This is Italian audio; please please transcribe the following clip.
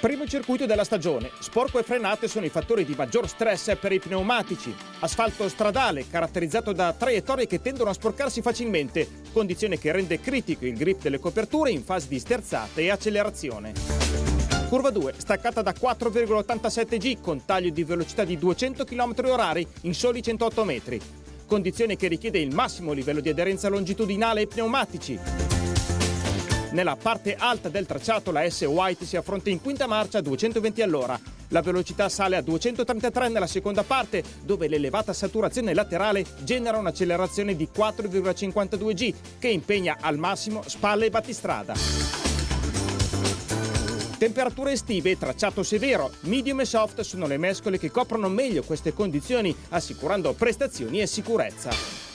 Primo circuito della stagione. Sporco e frenate sono i fattori di maggior stress per i pneumatici. Asfalto stradale, caratterizzato da traiettorie che tendono a sporcarsi facilmente, condizione che rende critico il grip delle coperture in fase di sterzata e accelerazione. Curva 2, staccata da 4,87 G con taglio di velocità di 200 km h in soli 108 metri. Condizione che richiede il massimo livello di aderenza longitudinale ai pneumatici. Nella parte alta del tracciato la S White si affronta in quinta marcia a 220 all'ora. La velocità sale a 233 nella seconda parte, dove l'elevata saturazione laterale genera un'accelerazione di 4,52 G, che impegna al massimo spalle e battistrada. Temperature estive e tracciato severo, medium e soft sono le mescole che coprono meglio queste condizioni, assicurando prestazioni e sicurezza.